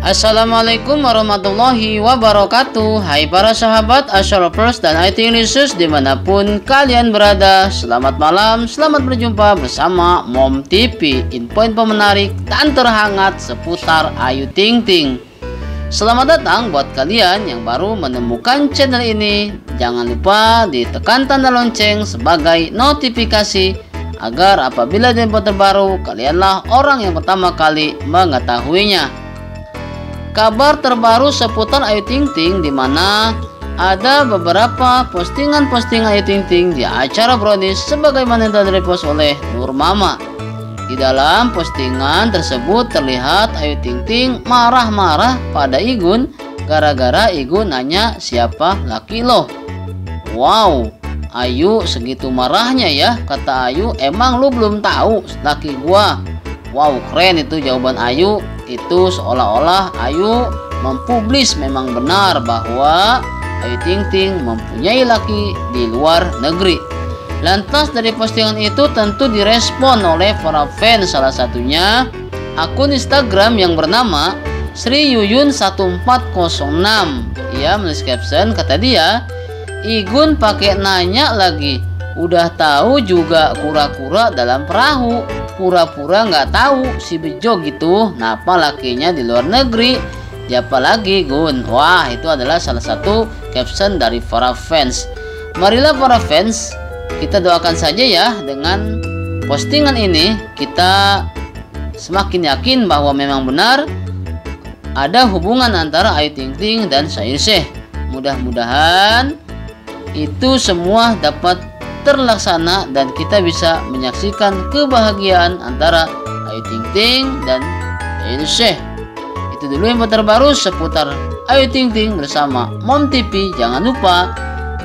Assalamualaikum warahmatullahi wabarakatuh. Hai para sahabat Astrolopers dan IT Lisus di mana pun kalian berada Selamat malam, selamat berjumpa bersama Mom TV Info-info menarik dan terhangat seputar Ayu Ting Ting. Selamat datang buat kalian yang baru menemukan channel ini. Jangan lupa ditekan tanda lonceng sebagai notifikasi Agar apabila ada info terbaru kalianlah orang yang pertama kali mengetahuinya kabar terbaru seputar Ayu Ting Ting di mana ada beberapa postingan-postingan Ayu Ting Ting di acara brownies sebagaimana yang telah direpost oleh Nur Mama. Di dalam postingan tersebut terlihat Ayu Ting Ting marah-marah pada Igun gara-gara Igun nanya siapa laki lo. Wow, Ayu segitu marahnya ya kata Ayu emang lu belum tahu laki gua. Wow keren itu jawaban Ayu itu seolah-olah Ayu mempublis memang benar bahwa Ayu Ting Ting mempunyai laki di luar negeri. Lantas dari postingan itu tentu direspon oleh para fans salah satunya akun Instagram yang bernama Sri Yuyun 1406. Ia menulis caption kata dia, Igun pakai nanya lagi, udah tahu juga kura-kura dalam perahu pura-pura nggak tahu si Bejo gitu napa lakinya di luar negeri. Siapa lagi Gun? Wah itu adalah salah satu caption dari para fans. Marilah para fans kita doakan saja ya dengan postingan ini kita semakin yakin bahwa memang benar ada hubungan antara Ayu Ting Ting dan Sayur Syekh mudah-mudahan itu semua dapat terlaksana dan kita bisa menyaksikan kebahagiaan antara Ayu Ting Ting dan Ayu Syekh. Itu dulu yang terbaru seputar Ayu Ting Ting bersama Mom TV. Jangan lupa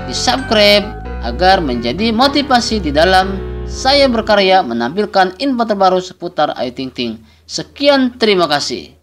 di subscribe agar menjadi motivasi di dalam saya berkarya menampilkan info terbaru seputar Ayu Ting Ting. Sekian terima kasih.